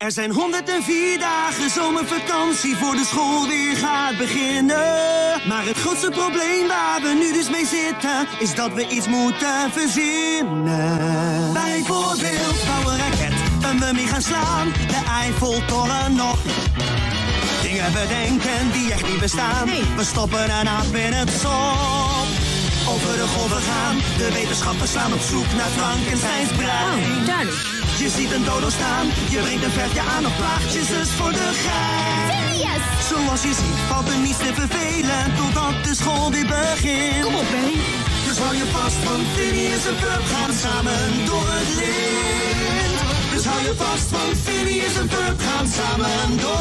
Er zijn 104 dagen zomervakantie voor de school weer gaat beginnen. Maar het grootste probleem waar we nu dus mee zitten, is dat we iets moeten verzinnen. Bijvoorbeeld bouwen raket, een mummie gaan slaan, de Eiffeltoren nog. Dingen bedenken die echt niet bestaan. We stoppen een aap in het zon. Over de golven gaan, de wetenschappers slaan op zoek naar Frankensteins brein. Oh, duidelijk. Je ziet een dodo staan, je brengt een verfje aan op plaatjes dus voor de gein. Yes! Zoals je ziet valt er niets te vervelen totdat de school weer begint. Kom op, Barry. Dus hou je vast, want Phineas en Ferb gaan samen door het lint. Dus hou je vast, want Phineas en Ferb gaan samen door!